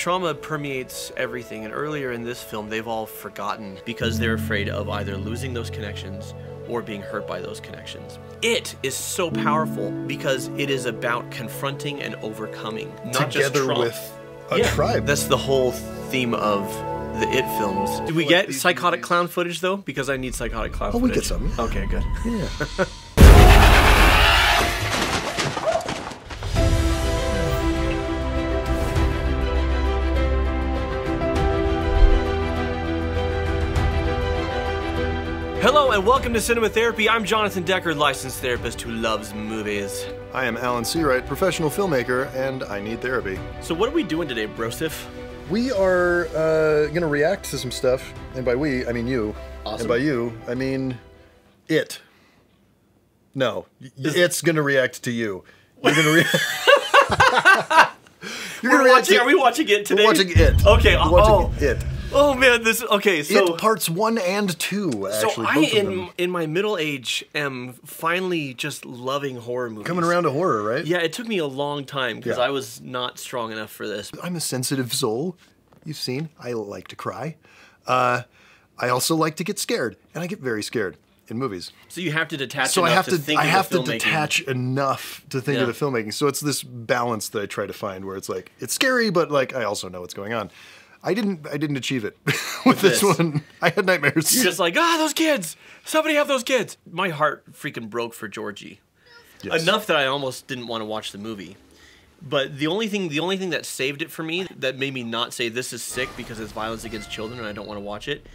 Trauma permeates everything, and earlier in this film, they've all forgotten because they're afraid of either losing those connections or being hurt by those connections. It is so powerful because it is about confronting and overcoming, not just Together trauma. with a Yeah, tribe. That's the whole theme of the It films. Did we get psychotic clown footage though? Because I need psychotic clown Oh, we get some. Okay, good. Yeah. welcome to Cinema Therapy. I'm Jonathan Decker, licensed therapist who loves movies. I am Alan Seawright, professional filmmaker, and I need therapy. So what are we doing today, Brosif? We are uh, going to react to some stuff, and by we, I mean you. Awesome. And by you, I mean it. No, y- it's going to react to you. You're going to react. You're We're watching. Are we watching it today? We're watching it. Okay. We're watching oh, it. Oh man, this. Okay, so it parts one and two. Actually, so I in in my middle age am finally just loving horror movies. coming around to horror, right? Yeah, it took me a long time because Yeah. I was not strong enough for this. I'm a sensitive soul. You've seen. I like to cry. Uh, I also like to get scared, and I get very scared in movies. So you have to detach. So I have to, think I have to filmmaking. detach enough to think Yeah. of the filmmaking. So it's this balance that I try to find, where it's like it's scary, but like I also know what's going on. I didn't, I didn't achieve it with this, this. one. I had nightmares. You're just like, ah, those kids. Somebody have those kids. My heart freaking broke for Georgie. Yes. Enough that I almost didn't want to watch the movie. But the only thing, the only thing that saved it for me, that made me not say this is sick because it's violence against children and I don't want to watch it,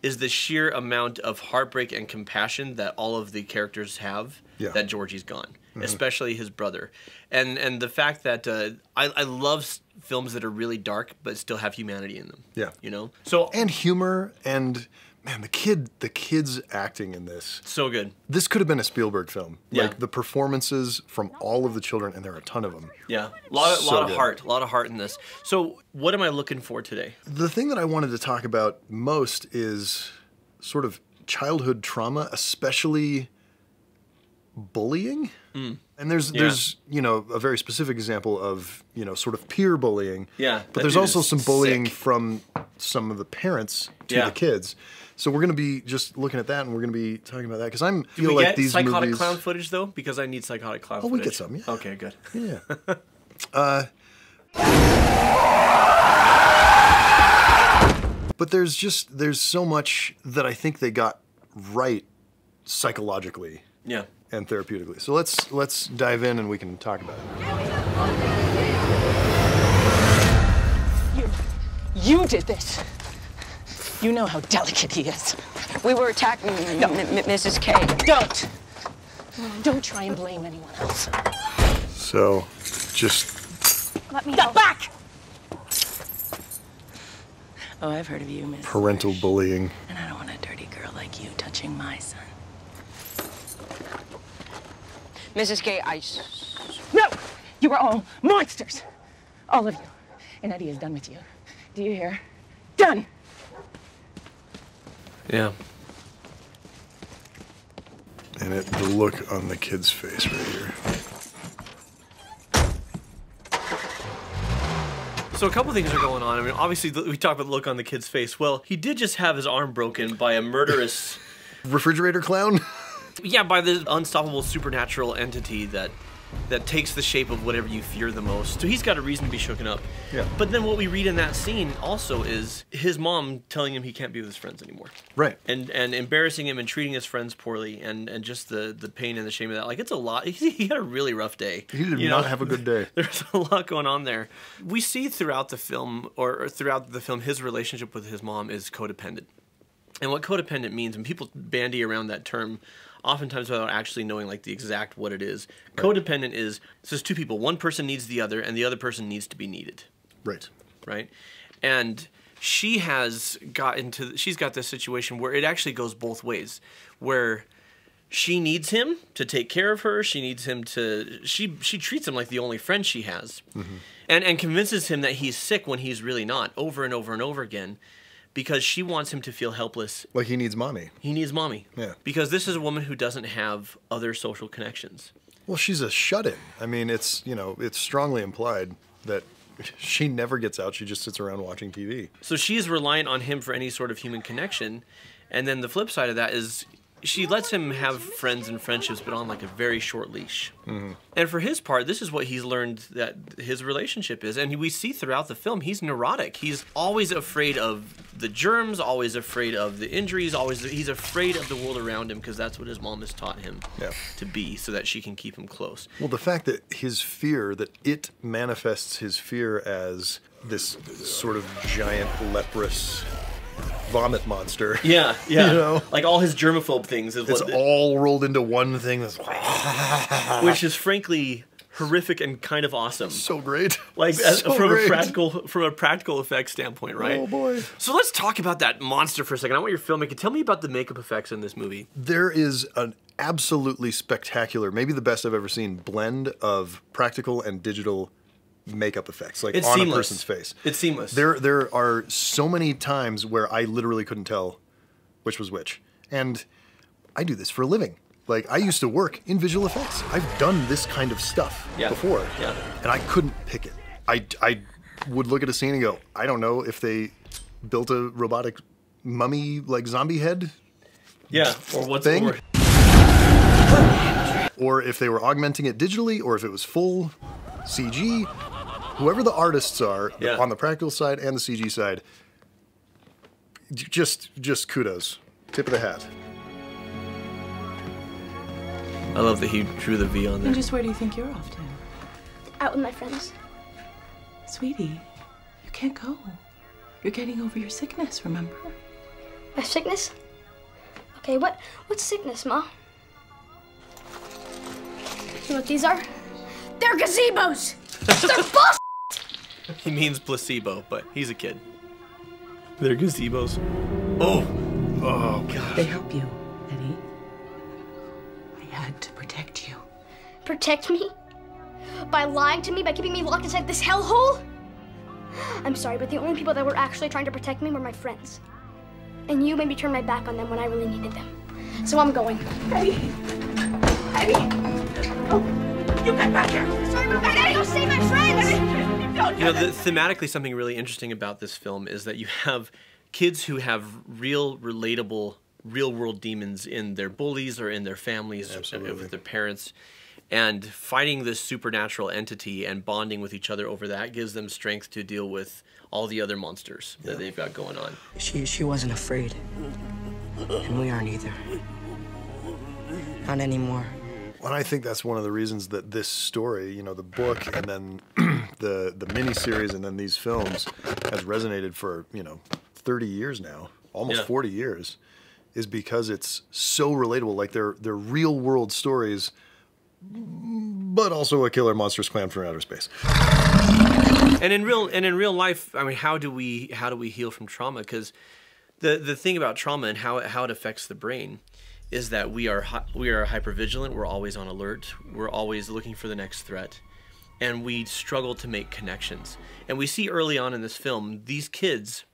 is the sheer amount of heartbreak and compassion that all of the characters have. Yeah. That Georgie's gone, especially his brother, and and the fact that uh, I I love films that are really dark but still have humanity in them. Yeah. you know. So and humor and man, the kid, the kids acting in this. so good. This could have been a Spielberg film. Yeah. Like the performances from all of the children, and there are a ton of them. Yeah, a lot, So lot of good. heart, a lot of heart in this. So, what am I looking for today? The thing that I wanted to talk about most is sort of childhood trauma, especially bullying. And there's Mm. Yeah. there's you know a very specific example of you know sort of peer bullying. Yeah, But there's also some bullying sick. from some of the parents to Yeah. the kids. So we're gonna be just looking at that, and we're gonna be talking about that because I'm Do feel we like get these psychotic movies. clown footage though? Because I need psychotic clown. Oh, we get some, yeah. Okay, good. Yeah. uh, but there's just there's so much that I think they got right psychologically Yeah. And therapeutically. So let's let's dive in and we can talk about it. You, you did this. You know how delicate he is. We were attacking M- M- M- Mrs. K. Don't. Don't try and blame anyone else. So just Let me Step back! Oh, I've heard of you, Miss. parental bullying. And I don't want a dirty girl like you touching my son. Mrs. K, I. s- No! You are all monsters. All of you. And Eddie is done with you. Do you hear? Done! Yeah. And it, the look on the kid's face right here. So a couple things are going on. I mean, obviously the, we talked about the look on the kid's face. Well, he did just have his arm broken by a murderous, Refrigerator clown? Yeah, by the unstoppable supernatural entity that that takes the shape of whatever you fear the most. So he's got a reason to be shooken up. Yeah. But then what we read in that scene also is his mom telling him he can't be with his friends anymore. right. and and embarrassing him and treating his friends poorly and and just the the pain and the shame of that like it's a lot he, he had a really rough day He did you not know? have a good day. there's a lot going on there we see throughout the film or, or throughout the film his relationship with his mom is codependent and what codependent means and people bandy around that term oftentimes without actually knowing like the exact what it is codependent is so there's two people one person needs the other and the other person needs to be needed Right. right? And she has got into she's got this situation where it actually goes both ways, where she needs him to take care of her. She needs him to she she treats him like the only friend she has, mm-hmm. and and convinces him that he's sick when he's really not, over and over and over again, because she wants him to feel helpless. Like he needs mommy. He needs mommy. Yeah. Because this is a woman who doesn't have other social connections. Well, she's a shut-in. I mean, it's you know, it's strongly implied that she never gets out. She just sits around watching TV. So she's reliant on him for any sort of human connection. And then the flip side of that is she lets him have friends and friendships, but on like a very short leash. Mm-hmm. And for his part, this is what he's learned that his relationship is. And we see throughout the film, he's neurotic. He's always afraid of the germs, always afraid of the injuries, always he's afraid of the world around him because that's what his mom has taught him Yeah. to be, so that she can keep him close. Well, the fact that his fear, that it manifests his fear as this sort of giant leprous vomit monster. Yeah, yeah. You know? Like all his germaphobe things is It's what, all rolled into one thing that's which is frankly horrific and kind of awesome. so great. like as, uh, from great. a practical from a practical effects standpoint, right? Oh boy. So let's talk about that monster for a second. I want your filmmaker. Tell me about the makeup effects in this movie. There is an absolutely spectacular, maybe the best I've ever seen, blend of practical and digital makeup effects, like It's on seamless. a person's face. It's seamless. There, there are so many times where I literally couldn't tell which was which, and I do this for a living. Like I used to work in visual effects. I've done this kind of stuff Yeah. before, Yeah. and I couldn't pick it. I, I would look at a scene and go, I don't know if they built a robotic mummy like zombie head Yeah. Or what's Thing? or- or if they were augmenting it digitally, or if it was full CG. Whoever the artists are Yeah. on the practical side and the CG side, just just kudos, tip of the hat. I love that he drew the V on there. And just where do you think you're off to? Out with my friends. Sweetie, you can't go. You're getting over your sickness, remember? My sickness? Okay, what what's sickness, Ma? You know what these are? They're gazebos! They're bull He means placebo, but he's a kid. They're gazebos. Oh, Oh, God. They help you, Eddie. I had to protect you. Protect me? By lying to me, by keeping me locked inside this hellhole? I'm sorry, but the only people that were actually trying to protect me were my friends. And you made me turn my back on them when I really needed them. So I'm going. Eddie! Eddie! Oh, you get back here! Sorry, you know, the, thematically, something really interesting about this film is that you have kids who have real, relatable, real world demons in their bullies or in their families, or Absolutely. with their parents. And fighting this supernatural entity and bonding with each other over that gives them strength to deal with all the other monsters that they've got going on. She she wasn't afraid. And we aren't either. Not anymore. And I think that's one of the reasons that this story, you know, the book and then the the miniseries and then these films has resonated for, you know, 30 years now, almost Yeah. 40 years, is because it's so relatable. Like they're they're real world stories, but also a killer monsters clan from outer space. and in real and in real life i mean how do we how do we heal from trauma because the the thing about trauma and how it, how it affects the brain is that we are hy- we are hyper vigilant we're always on alert we're always looking for the next threat and we struggle to make connections and we see early on in this film these kids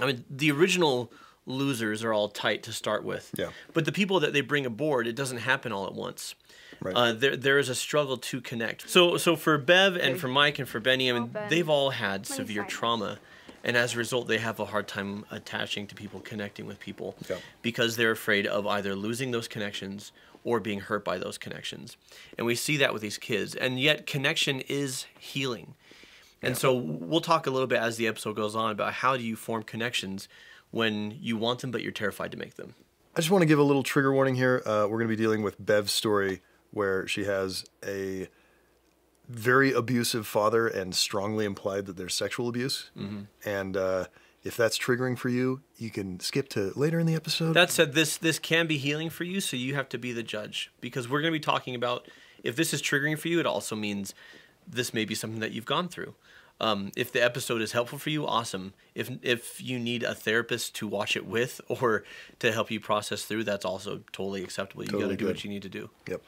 i mean the original losers are all tight to start with Yeah. but the people that they bring aboard it doesn't happen all at once Right. uh, there, there is a struggle to connect. So, so for Bev and for Mike and for Benny, I mean, they've all had severe find trauma, and as a result, they have a hard time attaching to people, connecting with people, Yeah. because they're afraid of either losing those connections or being hurt by those connections. And we see that with these kids, and yet connection is healing. And so we'll talk a little bit as the episode goes on about how do you form connections when you want them but you're terrified to make them. I just want to give a little trigger warning here. Uh, we're going to be dealing with Bev's story where she has a very abusive father and strongly implied that there's sexual abuse. And uh, if that's triggering for you, you can skip to later in the episode. That said, this this can be healing for you, so you have to be the judge because we're going to be talking about if this is triggering for you. It also means this may be something that you've gone through. Um, if the episode is helpful for you, awesome. If if you need a therapist to watch it with or to help you process through, that's also totally acceptable. You got to do good. what you need to do. Yep.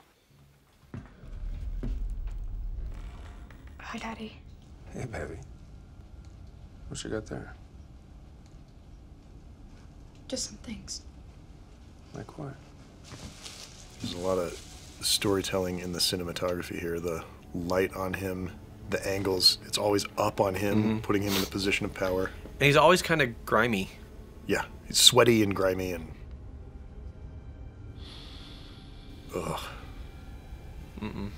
Hi, Daddy. Hey, baby. What you got there? Just some things. Like what? There's a lot of storytelling in the cinematography here. The light on him the angles. It's always up on him, Mhm. putting him in a position of power. And he's always kind of grimy. Yeah, he's sweaty and grimy and. Ugh. Mm-mm.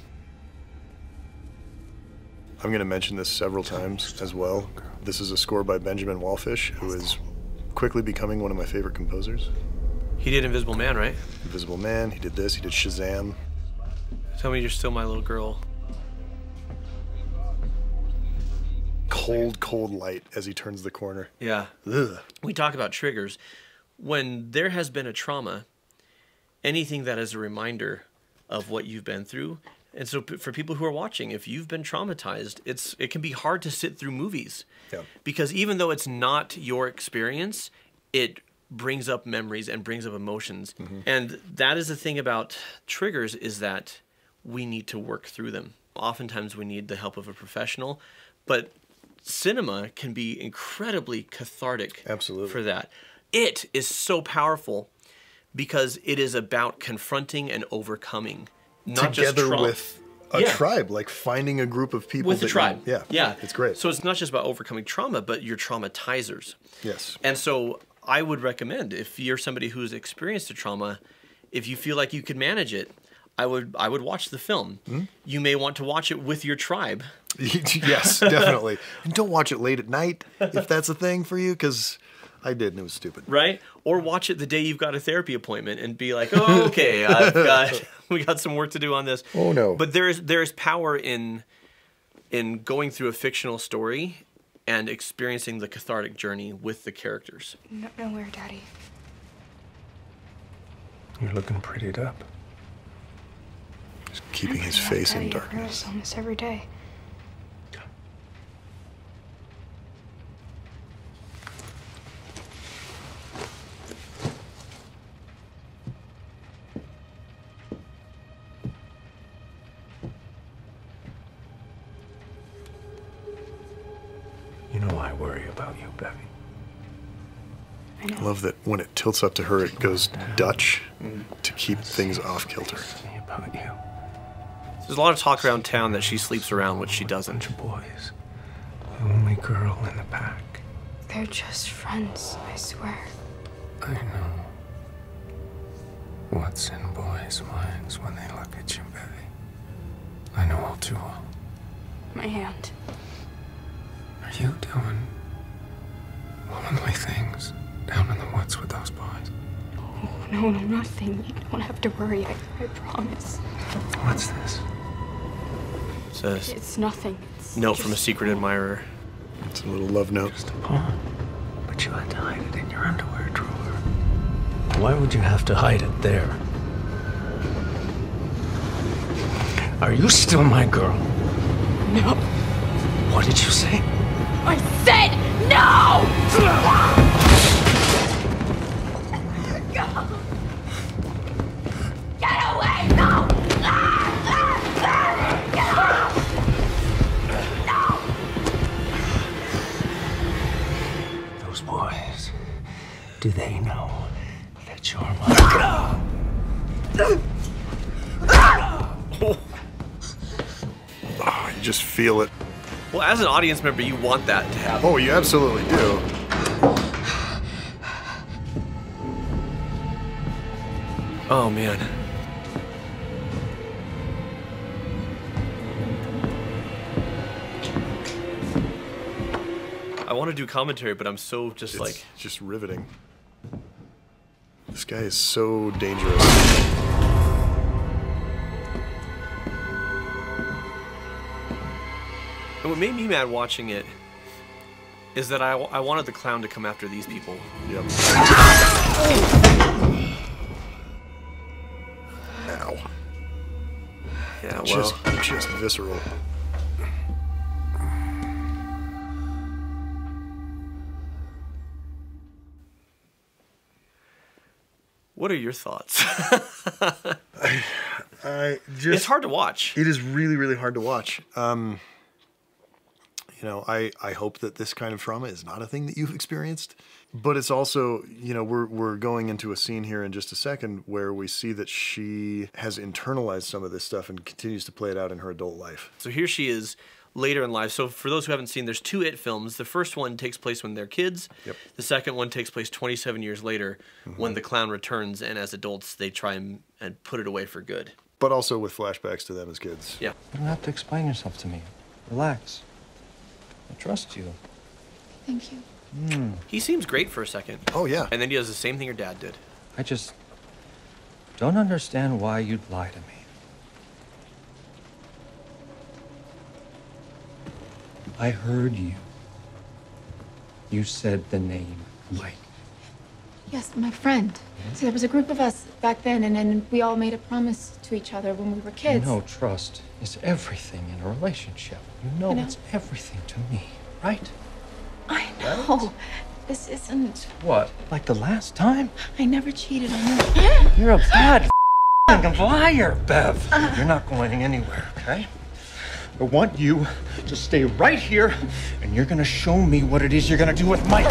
I'm going to mention this several times as well. This is a score by Benjamin Wallfisch, who is quickly becoming one of my favorite composers. He did Invisible Man, right? Invisible Man, he did this, he did Shazam. Tell me you're still my little girl. Cold, cold light as he turns the corner. Yeah. Ugh. We talk about triggers. When there has been a trauma, anything that is a reminder of what you've been through. And so for people who are watching, if you've been traumatized, it's it can be hard to sit through movies. Yeah. Because even though it's not your experience, it brings up memories and brings up emotions. Mm-hmm. And that is the thing about triggers is that we need to work through them. Oftentimes we need the help of a professional, but cinema can be incredibly cathartic Absolutely. for that. It is so powerful because it is about confronting and overcoming, not Together trauma. with a Yeah. tribe, like finding a group of people. with the that you- tribe. yeah. yeah, It's great. So it's not just about overcoming trauma, but your traumatizers. Yes. And so I would recommend if you're somebody who's experienced a trauma, if you feel like you could manage it, I would I would watch the film. Hmm? You may want to watch it with your tribe. yes, definitely. And don't watch it late at night if that's a thing for you, because I did and it was stupid. right? Or watch it the day you've got a therapy appointment and be like, "Oh, okay, I've got we got some work to do on this." Oh, no. But there is there is power in in going through a fictional story and experiencing the cathartic journey with the characters. No, nowhere, Daddy. You're looking prettied up. Just keeping his face in darkness. notice on this every day. About you, Bevy. I love that when it tilts up to her, it goes Dutch mm. to keep things off kilter. About you. There's a lot of talk around town that she sleeps around, which she doesn't. Boys. The only girl in the pack. They're just friends, I swear. I know. What's in boys' minds when they look at you, Bevy? I know all too well. My hand. Are you doing womanly things down in the woods with those boys? Oh, no, no, nothing. You don't have to worry. I, I promise. What's this? It's a It's nothing. It's note from a secret admirer. It's a little love note. Just a pawn. But you had to hide it in your underwear drawer. Why would you have to hide it there? Are you still my girl? No. What did you say? I said no! Get away! No! Those boys. Do they know that you're my Oh, you just feel it. Well, as an audience member, you want that to happen. Oh, you absolutely do. Oh man. I want to do commentary, but I'm so just It's like just riveting. This guy is so dangerous. What made me mad watching it is that I, I wanted the clown to come after these people. Yep. Ow. Yeah, well, Just, just visceral. what are your thoughts? I just it's hard to watch. It is really, really hard to watch. Um, you know, I, I hope that this kind of trauma is not a thing that you've experienced, but it's also, you know, we're, we're going into a scene here in just a second where we see that she has internalized some of this stuff and continues to play it out in her adult life. So here she is later in life. So for those who haven't seen, there's two It films. The first one takes place when they're kids. Yep. The second one takes place 27 years later when mm-hmm. the clown returns, and as adults they try and, and put it away for good. But also with flashbacks to them as kids. Yeah. You don't have to explain yourself to me. Relax. I trust you. Thank you. Hmm. He seems great for a second. Oh yeah. And then he does the same thing your dad did. I just don't understand why you'd lie to me. I heard you. You said the name Mike. Yes, my friend. So there was a group of us back then, and then we all made a promise to each other when we were kids. You know trust is everything in a relationship. You know, know. it's everything to me, right? I know. This isn't. What? Like the last time? I never cheated on you. You're a bad f***ing liar, Bev. You're not going anywhere, okay? I want you to stay right here, and you're gonna show me what it is you're gonna do with Mike,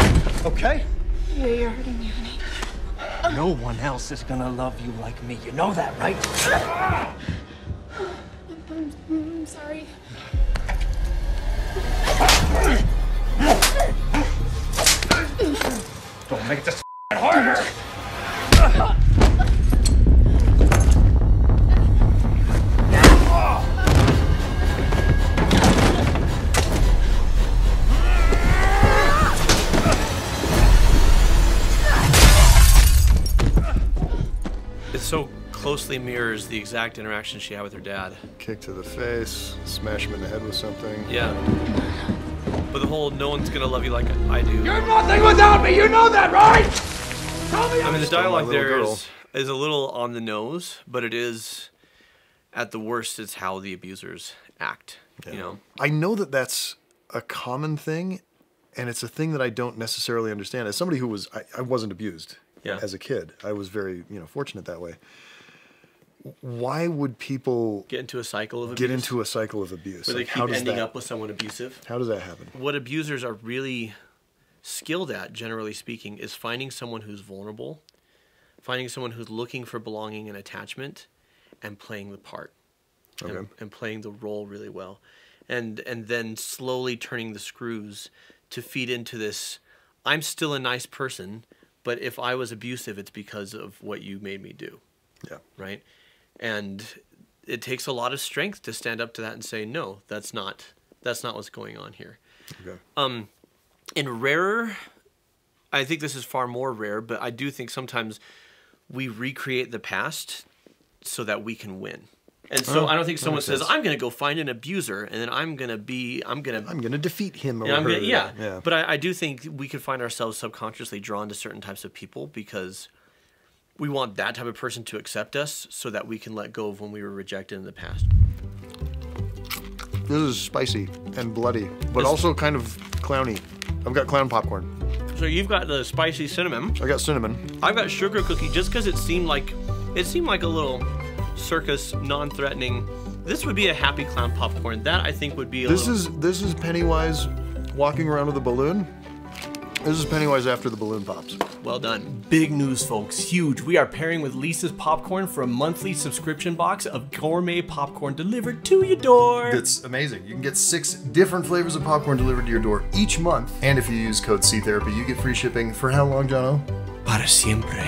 okay? Yeah, you're hurting me, honey. No one else is gonna love you like me. You know that, right? I'm, I'm sorry. Don't make this harder. It so closely mirrors the exact interaction she had with her dad. Kick to the face, smash him in the head with something. Yeah. But the whole no one's gonna love you like I do. You're nothing without me. You know that, right? Tell me. I mean, the dialogue little there girl. is, is a little on the nose, but it is, at the worst, it's how the abusers act. You know, I know that that's a common thing, and it's a thing that I don't necessarily understand. As somebody who was, I, I wasn't abused Yeah. as a kid. I was very, you know, fortunate that way. Why would people get into a cycle of abuse. get into a cycle of abuse? where they Like, keep how does ending that, up with someone abusive. How does that happen? What abusers are really skilled at, generally speaking, is finding someone who's vulnerable, finding someone who's looking for belonging and attachment, and playing the part, and, and playing the role really well, and and then slowly turning the screws to feed into this. I'm still a nice person, but if I was abusive, it's because of what you made me do. Yeah. Right. And it takes a lot of strength to stand up to that and say, no, that's not that's not what's going on here. Okay. Um, in rarer, I think this is far more rare, but I do think sometimes we recreate the past so that we can win. And so Oh, I don't think someone says. "I'm going to go find an abuser," and then I'm going to be, I'm going to, I'm going to defeat him or her. gonna, yeah. yeah. But I, I do think we could find ourselves subconsciously drawn to certain types of people because we want that type of person to accept us, so that we can let go of when we were rejected in the past. This is spicy and bloody, but This- also kind of clowny. I've got clown popcorn. So you've got the spicy cinnamon. I got cinnamon. I've got sugar cookie just because it seemed like it seemed like a little circus, non-threatening. This would be a happy clown popcorn. That I think would be a This little. is this is Pennywise walking around with a balloon. This is Pennywise after the balloon pops. well done. Big news, folks. Huge. We are pairing with Lisa's Popcorn for a monthly subscription box of gourmet popcorn delivered to your door. It's amazing. You can get six different flavors of popcorn delivered to your door each month. And if you use code C Therapy, you get free shipping for how long, Jono? Para siempre.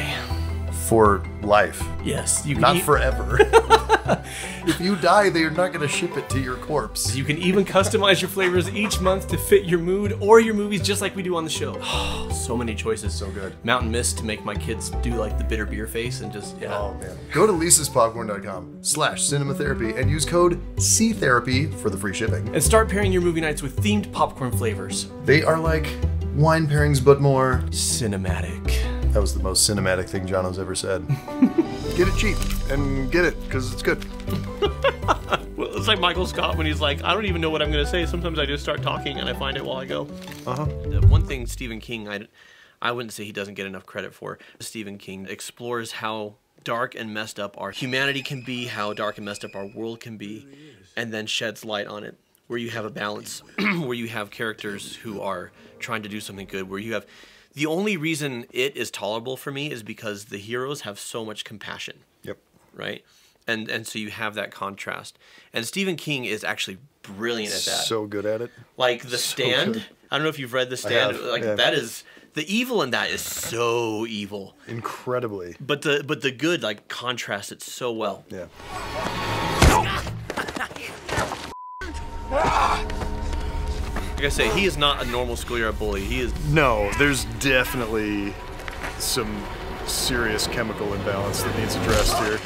For life. Yes, you Not eat- forever. if you die, they are not going to ship it to your corpse. You can even customize your flavors each month to fit your mood or your movies, just like we do on the show. so many choices. So good. Mountain Mist to make my kids do like the bitter beer face and just yeah. Oh man. Go to lisaspopcorn.com slash cinematherapy and use code C Therapy for the free shipping. And start pairing your movie nights with themed popcorn flavors. They are like wine pairings, but more cinematic. That was the most cinematic thing Jono's ever said. get it cheap and get it because it's good. Well, it's like Michael Scott when he's like, I don't even know what I'm going to say. Sometimes I just start talking and I find it while I go. Uh huh. The one thing Stephen King, I, I wouldn't say he doesn't get enough credit for. Stephen King explores how dark and messed up our humanity can be, how dark and messed up our world can be, and then sheds light on it. Where you have a balance, where you have characters who are trying to do something good, where you have. The only reason it is tolerable for me is because the heroes have so much compassion. Yep. Right? and and so you have that contrast. And Stephen King is actually brilliant at that. So good at it. like The so Stand. good. I don't know if you've read The I Stand. have, like yeah. that is the evil in that is so evil. Incredibly. But the but the good like contrasts it so well. Yeah. Like I say, he is not a normal schoolyard bully. He is No, there's definitely some serious chemical imbalance that needs addressed here.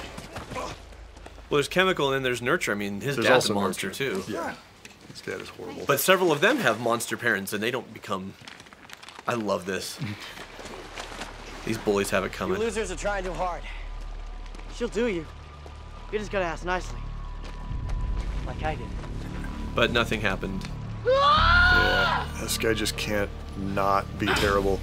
well, there's chemical and then there's nurture. I mean, his There's dad's a also monster nurture. too. Yeah. His dad is horrible. But several of them have monster parents, and they don't become. I love this. These bullies have it You coming. losers are trying too hard. She'll do you. You just gotta ask nicely. Like I did. But nothing happened. Yeah, this guy just can't not be terrible.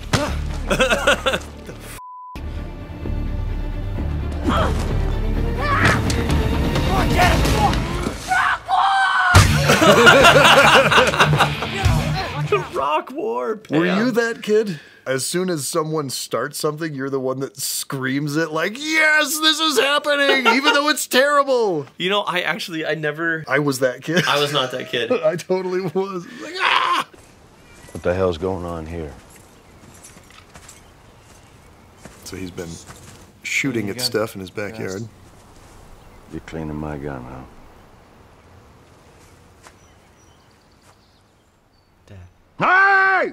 The rock War. Were you that kid? As soon as someone starts something, you're the one that screams it like, "Yes, this is happening!" even though it's terrible. You know, I actually, I never. I was that kid. I was not that kid. I totally was. Like, ah! What the hell's going on here? So he's been shooting at gun. stuff in his backyard. You're cleaning my gun, huh? Hey!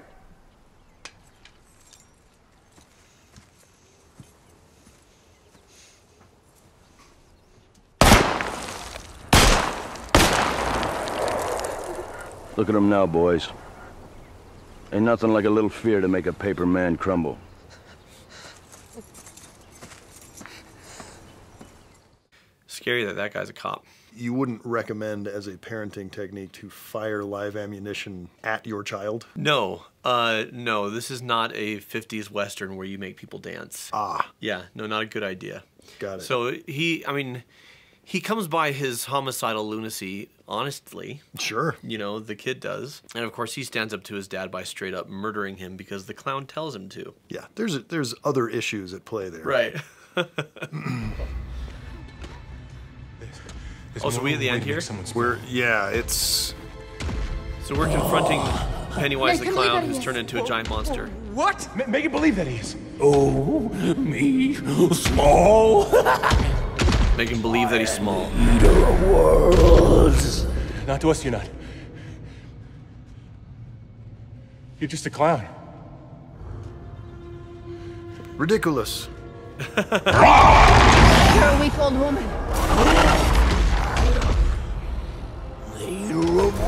Look at them now, boys. Ain't nothing like a little fear to make a paper man crumble. Scary that that guy's a cop. You wouldn't recommend as a parenting technique to fire live ammunition at your child? No, uh, no, this is not a 50s Western where you make people dance. Ah. Yeah, no, not a good idea. Got it. So he, I mean, he comes by his homicidal lunacy honestly. Sure. You know, the kid does. And of course, he stands up to his dad by straight up murdering him because the clown tells him to. Yeah, there's there's other issues at play there. Right. oh, so we at the end here? We're yeah, it's So we're confronting Pennywise the clown who's turned into a giant monster. What? Ma- make it believe that he is. Oh, me, small. Make him believe that he's small. Not to us, you're not. You're just a clown. ridiculous. You're a weak old woman. Leader of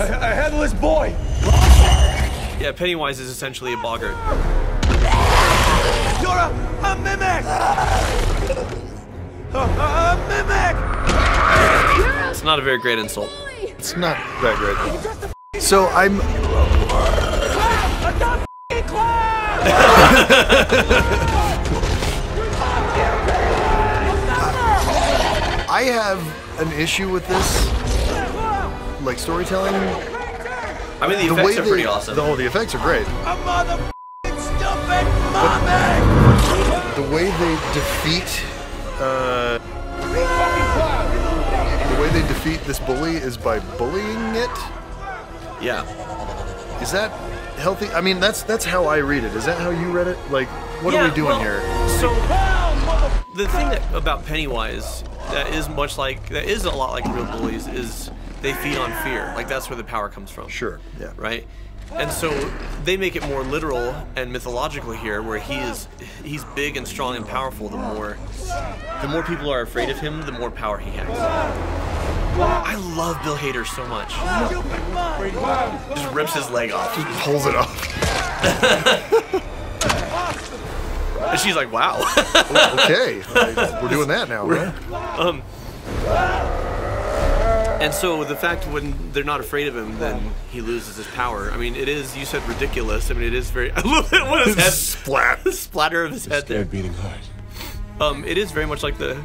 A, a headless boy. Yeah, Pennywise is essentially a boggart. You're a, a mimic. A, a, a mimic. It's not a very great insult. It's not that great. So I'm I have an issue with this like storytelling. I mean, the effects are they- pretty awesome. Oh, the effects are great. A mother stupid mimic. The way they defeat uh the way they defeat this bully is by bullying it. Yeah. Is that healthy? I mean, that's that's how I read it. Is that how you read it? Like, what are we doing well, here? So the thing that, about Pennywise that is much like that is a lot like real bullies is they feed on fear. Like that's where the power comes from. Sure. Yeah. Right. And so they make it more literal and mythological here, where he is he's big and strong and powerful. The more the more people are afraid of him, the more power he has. I love Bill Hader so much. Just rips his leg off. Just pulls it off. And she's like, "Wow." okay, like, we're doing that now, right? Um, and so the fact when they're not afraid of him, then he loses his power. I mean, it is. You said ridiculous. I mean, it is very. I love it when his head splat, the splatter of his head there. beating hard. Um, it is very much like the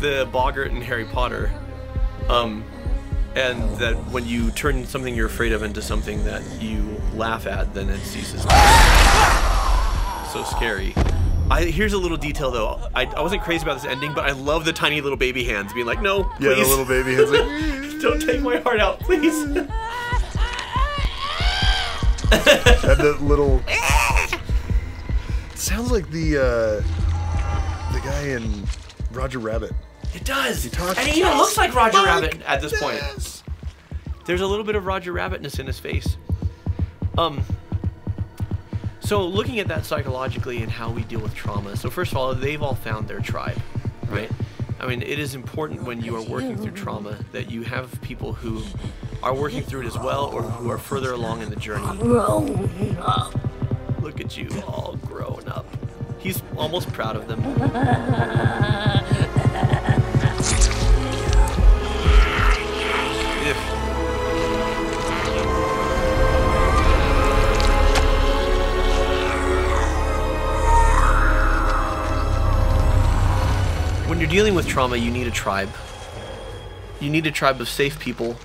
the boggart in Harry Potter. Um, and that when you turn something you're afraid of into something that you laugh at, then it ceases. so scary. I, here's a little detail though. I, I wasn't crazy about this ending, but I love the tiny little baby hands being like, no, please. Yeah, the little baby hands like, Don't take my heart out, please. and the little. Sounds like the uh, the guy in Roger Rabbit. It does. He talks. And he even looks like Roger Fuck Rabbit at this point. There's a little bit of Roger Rabbitness in his face. Um. So looking at that psychologically and how we deal with trauma. So first of all, they've all found their tribe, right? I mean, it is important when you are working through trauma that you have people who are working through it as well or who are further along in the journey. Grown up. Look at you all grown up. He's almost proud of them. You're dealing with trauma, you need a tribe. You need a tribe of safe people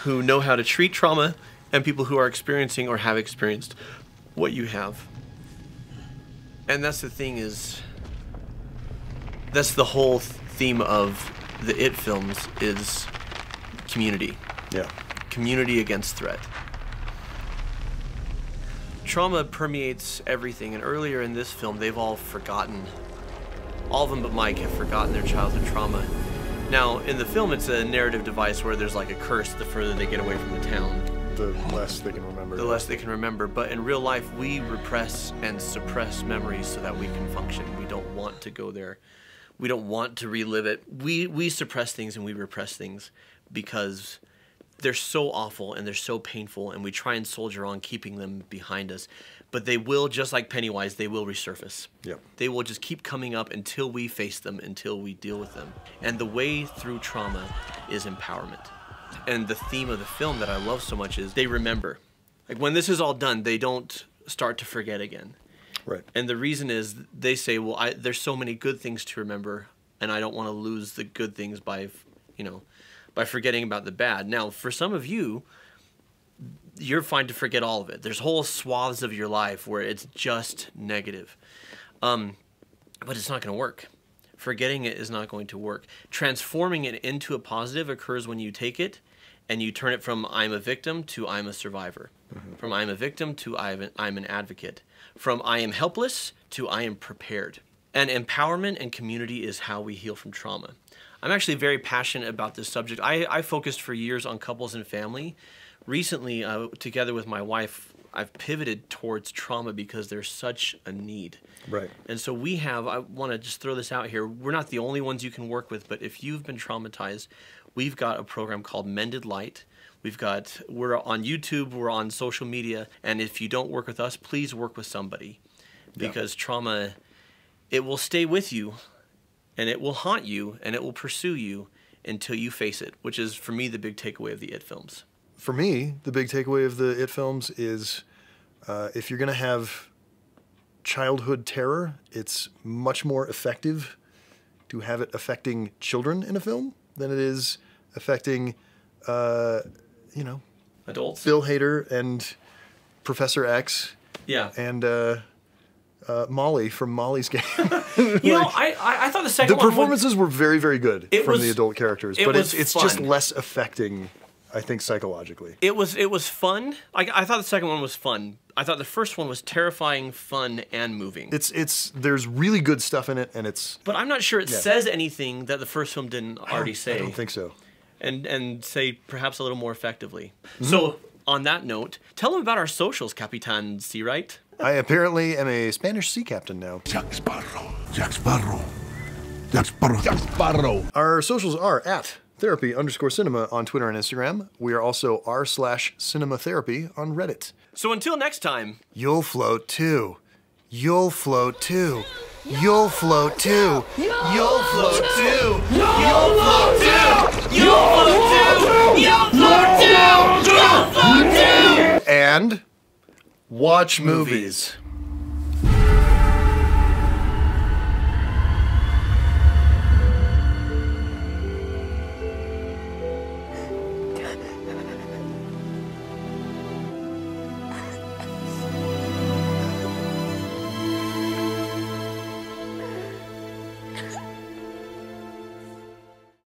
who know how to treat trauma and people who are experiencing or have experienced what you have. And that's the thing is that's the whole theme of the It films is community. Yeah. Community against threat. Trauma permeates everything and earlier in this film they've all forgotten all of them but Mike have forgotten their childhood trauma. Now, in the film, it's a narrative device where there's like a curse the further they get away from the town. The less they can remember. The less they can remember. But in real life, we repress and suppress memories so that we can function. We don't want to go there. We don't want to relive it. We we suppress things and we repress things because they're so awful and they're so painful, and we try and soldier on keeping them behind us. But they will, just like Pennywise, they will resurface. Yep. They will just keep coming up until we face them, until we deal with them. And the way through trauma is empowerment. And the theme of the film that I love so much is they remember. Like when this is all done, they don't start to forget again. Right. And the reason is they say, well, I, there's so many good things to remember, and I don't want to lose the good things by, you know, by forgetting about the bad. Now, for some of you, you're fine to forget all of it. There's whole swaths of your life where it's just negative. Um, but it's not going to work. Forgetting it is not going to work. Transforming it into a positive occurs when you take it and you turn it from I'm a victim to I'm a survivor. From I'm a victim to I'm I'm an advocate. From I am helpless to I am prepared. And empowerment and community is how we heal from trauma. I'm actually very passionate about this subject. I, I focused for years on couples and family. Recently, uh, together with my wife, I've pivoted towards trauma because there's such a need. Right. And so we have, I want to just throw this out here. We're not the only ones you can work with, but if you've been traumatized, we've got a program called Mended Light. We've got, we're on YouTube, we're on social media, and if you don't work with us, please work with somebody. Yeah. Because trauma, it will stay with you, and it will haunt you, and it will pursue you until you face it, which is, for me, the big takeaway of the It films. For me, the big takeaway of the It films is uh, if you're going to have childhood terror, it's much more effective to have it affecting children in a film than it is affecting, uh, you know, Adults. Bill Hader and Professor X. Yeah. And uh, uh, Molly from Molly's Game. You know, I, I, I thought the second the one was- performances were very, very good from was- the adult characters, but it's it's just less affecting, I think, psychologically. It was it was fun. Like I thought the second one was fun. I thought the first one was terrifying, fun, and moving. It's it's there's really good stuff in it, and it's but I'm not sure it Yeah. says anything that the first film didn't already say. I don't think so. And and say perhaps a little more effectively. Mm-hmm. So on that note, tell them about our socials, Capitan Seawright. I apparently am a Spanish sea captain now. Jack Sparrow. Jack Sparrow. Jack Sparrow. Jack Sparrow. Our socials are at therapy underscore cinema on Twitter and Instagram. We are also r slash cinema therapy on Reddit. So until next time, you'll float too. You'll float too. You'll float too. You'll float too. You'll float too. You'll float too. You'll float too. You'll float too. And watch movies.